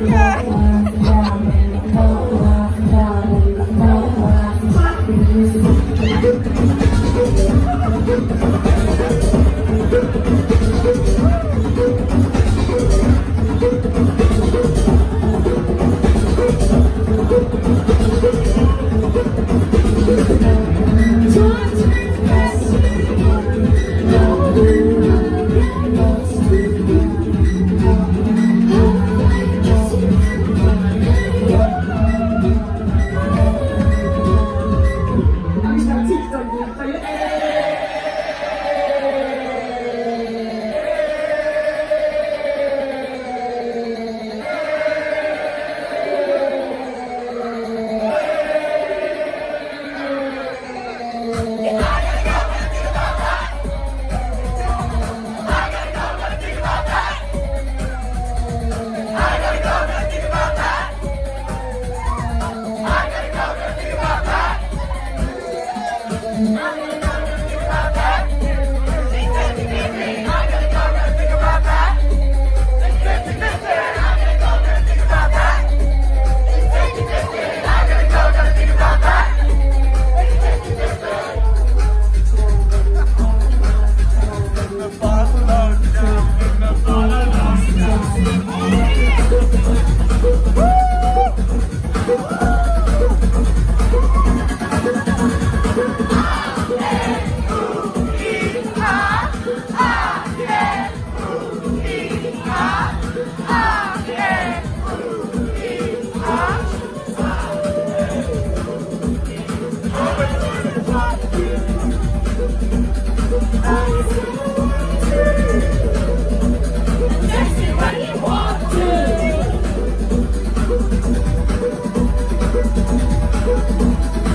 Yeah.